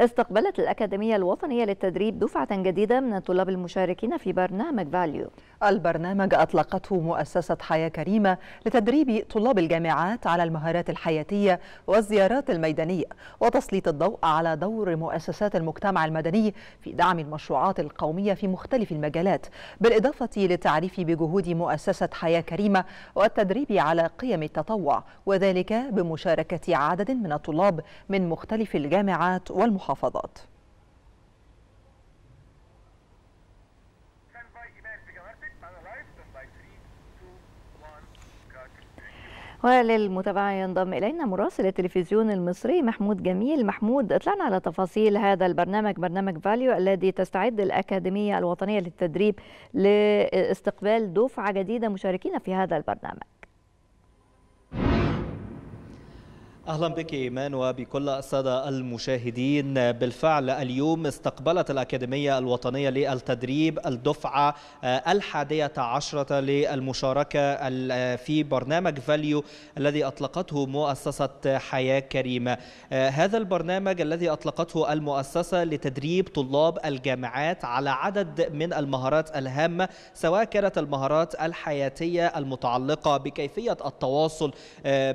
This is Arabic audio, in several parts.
استقبلت الأكاديمية الوطنية للتدريب دفعة جديدة من الطلاب المشاركين في برنامج فاليو. البرنامج أطلقته مؤسسة حياة كريمة لتدريب طلاب الجامعات على المهارات الحياتية والزيارات الميدانية وتسليط الضوء على دور مؤسسات المجتمع المدني في دعم المشروعات القومية في مختلف المجالات بالإضافة للتعريف بجهود مؤسسة حياة كريمة والتدريب على قيم التطوع وذلك بمشاركة عدد من الطلاب من مختلف الجامعات والمحافظات. وللمتابعة ينضم إلينا مراسل التلفزيون المصري محمود جميل. محمود اطلعنا على تفاصيل هذا البرنامج برنامج فاليو الذي تستعد الأكاديمية الوطنية للتدريب لإستقبال دفعة جديدة مشاركين في هذا البرنامج. أهلا بك إيمان وبكل الساده المشاهدين. بالفعل اليوم استقبلت الأكاديمية الوطنية للتدريب الدفعة الحادية عشرة للمشاركة في برنامج فاليو الذي أطلقته مؤسسة حياة كريمة. هذا البرنامج الذي أطلقته المؤسسة لتدريب طلاب الجامعات على عدد من المهارات الهامه سواء كانت المهارات الحياتية المتعلقة بكيفية التواصل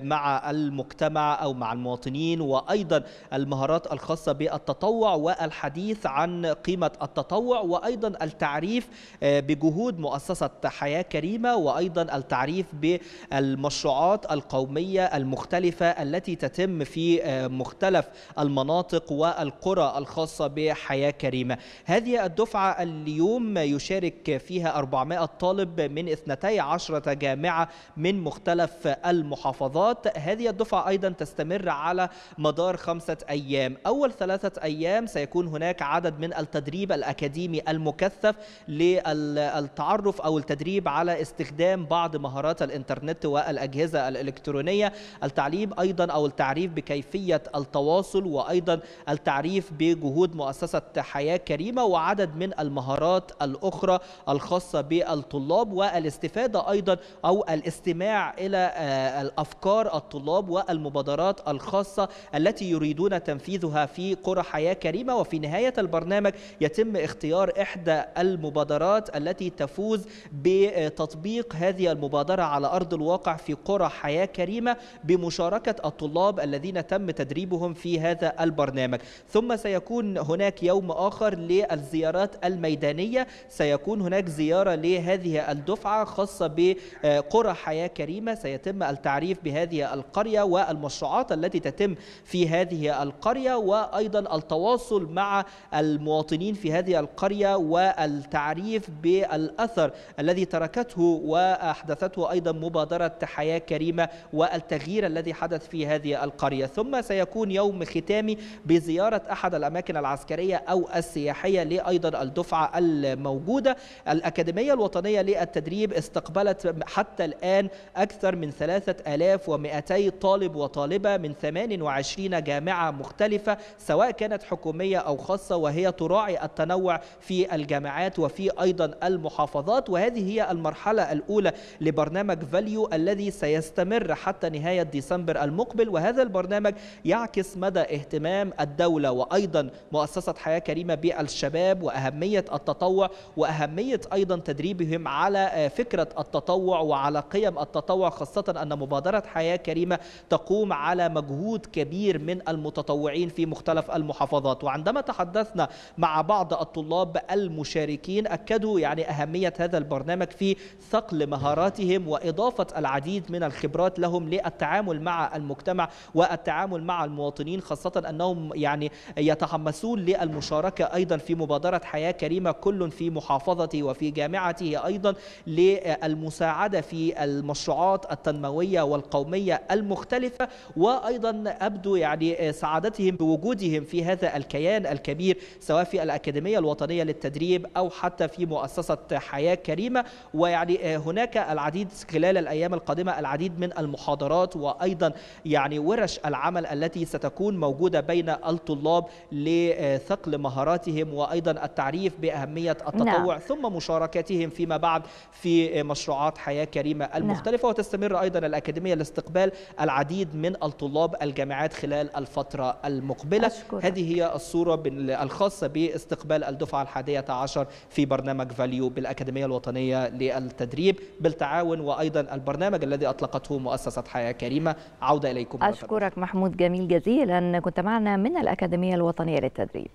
مع المجتمع أو مع المواطنين وأيضا المهارات الخاصة بالتطوع والحديث عن قيمة التطوع وأيضا التعريف بجهود مؤسسة حياة كريمة وأيضا التعريف بالمشروعات القومية المختلفة التي تتم في مختلف المناطق والقرى الخاصة بحياة كريمة. هذه الدفعة اليوم يشارك فيها 400 طالب من 12 جامعة من مختلف المحافظات. هذه الدفعة أيضا تستمر على مدار خمسة أيام. أول ثلاثة أيام سيكون هناك عدد من التدريب الأكاديمي المكثف للتعرف أو التدريب على استخدام بعض مهارات الإنترنت والأجهزة الإلكترونية. التعليم أيضا أو التعريف بكيفية التواصل وأيضا التعريف بجهود مؤسسة حياة كريمة وعدد من المهارات الأخرى الخاصة بالطلاب. والاستفادة أيضا أو الاستماع إلى الأفكار الطلاب والمبادرات الخاصة التي يريدون تنفيذها في قرى حياة كريمة. وفي نهاية البرنامج يتم اختيار إحدى المبادرات التي تفوز بتطبيق هذه المبادرة على أرض الواقع في قرى حياة كريمة بمشاركة الطلاب الذين تم تدريبهم في هذا البرنامج. ثم سيكون هناك يوم آخر للزيارات الميدانية. سيكون هناك زيارة لهذه الدفعة خاصة بقرى حياة كريمة. سيتم التعريف بهذه القرية والمشروعات التي تتم في هذه القرية وأيضا التواصل مع المواطنين في هذه القرية والتعريف بالأثر الذي تركته وأحدثته أيضا مبادرة حياة كريمة والتغيير الذي حدث في هذه القرية. ثم سيكون يوم ختامي بزيارة أحد الأماكن العسكرية أو السياحية لأيضا الدفعة الموجودة. الأكاديمية الوطنية للتدريب استقبلت حتى الآن أكثر من 3200 طالب وطالبة من 28 جامعة مختلفة سواء كانت حكومية أو خاصة وهي تراعي التنوع في الجامعات وفي أيضا المحافظات. وهذه هي المرحلة الأولى لبرنامج فاليو الذي سيستمر حتى نهاية ديسمبر المقبل. وهذا البرنامج يعكس مدى اهتمام الدولة وأيضا مؤسسة حياة كريمة بالشباب وأهمية التطوع وأهمية أيضا تدريبهم على فكرة التطوع وعلى قيم التطوع خاصة أن مبادرة حياة كريمة تقوم على مجهود كبير من المتطوعين في مختلف المحافظات. وعندما تحدثنا مع بعض الطلاب المشاركين أكدوا يعني أهمية هذا البرنامج في ثقل مهاراتهم وإضافة العديد من الخبرات لهم للتعامل مع المجتمع والتعامل مع المواطنين خاصة أنهم يعني يتحمسون للمشاركة أيضا في مبادرة حياة كريمة كل في محافظته وفي جامعته أيضا للمساعدة في المشروعات التنموية والقومية المختلفة. وأيضا أبدو يعني سعادتهم بوجودهم في هذا الكيان الكبير سواء في الأكاديمية الوطنية للتدريب أو حتى في مؤسسة حياة كريمة ويعني هناك العديد خلال الأيام القادمة العديد من المحاضرات وأيضا يعني ورش العمل التي ستكون موجودة بين الطلاب لثقل مهاراتهم وأيضا التعريف بأهمية التطوع نعم. ثم مشاركتهم فيما بعد في مشروعات حياة كريمة المختلفة نعم. وتستمر أيضا الأكاديمية لاستقبال العديد من الطلاب الجامعات خلال الفترة المقبلة. أشكرك. هذه هي الصورة الخاصة باستقبال الدفعة الحادية عشر في برنامج فاليو بالأكاديمية الوطنية للتدريب. بالتعاون وأيضا البرنامج الذي أطلقته مؤسسة حياة كريمة. عودة إليكم أشكرك محمود جميل جزيلا. كنت معنا من الأكاديمية الوطنية للتدريب.